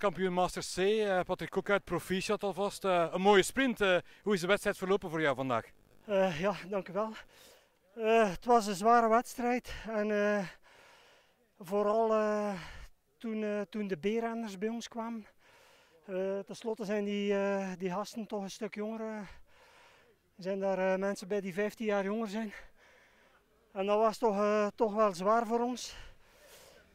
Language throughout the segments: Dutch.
Wereldkampioen Master C, uh, Patrick Koekuit, proficiat alvast. Uh, een mooie sprint. Uh, hoe is de wedstrijd verlopen voor jou vandaag? ja, dank u het was een zware wedstrijd. En vooral toen, toen de B-renners bij ons kwamen. Ten slotte zijn die, die gasten toch een stuk jonger. Er zijn daar mensen bij die 15 jaar jonger zijn. En dat was toch, toch wel zwaar voor ons.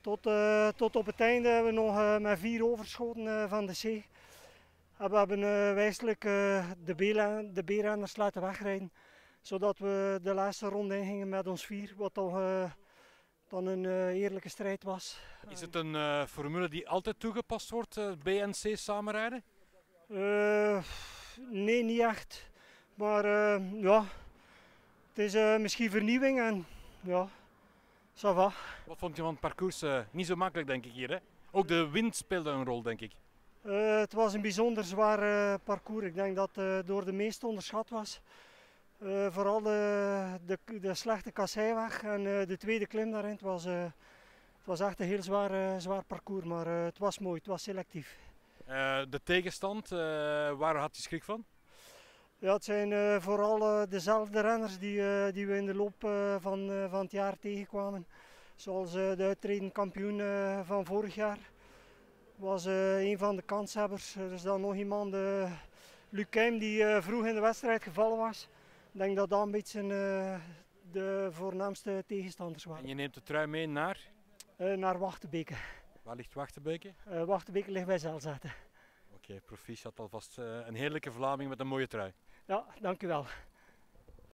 Tot, uh, tot op het einde hebben we nog uh, met vier overschoten uh, van de C. En we hebben wijselijk de B-renners laten wegrijden. Zodat we de laatste ronde ingingen met ons vier. Wat toch dan een eerlijke strijd was. Is het een formule die altijd toegepast wordt, B en C samenrijden? nee, niet echt. Maar ja, het is misschien vernieuwing en ja, ça va. Wat vond je van het parcours? Uh, niet zo makkelijk denk ik hier hè? Ook de wind speelde een rol denk ik. Uh, het was een bijzonder zwaar uh, parcours. Ik denk dat het door de meesten onderschat was. vooral de, de, de, slechte kasseiweg en de tweede klim daarin. Het was, het was echt een heel zwaar, zwaar parcours, maar het was mooi, het was selectief. de tegenstand, waar had je schrik van? Ja, het zijn vooral dezelfde renners die, die we in de loop van, van het jaar tegenkwamen. Zoals eh, de uitredend kampioen eh, van vorig jaar was eh, een van de kanshebbers. Er is dan nog iemand, Luc Keim, die vroeg in de wedstrijd gevallen was. Ik denk dat dat een beetje de voornaamste tegenstanders waren. En je neemt de trui mee naar? naar Wachtebeke. Waar ligt Wachtebeke? Uh, Wachtebeke ligt bij Zelzetten. Oké, okay, proficiat alvast. Een heerlijke Vlaming met een mooie trui. Ja, dank u wel.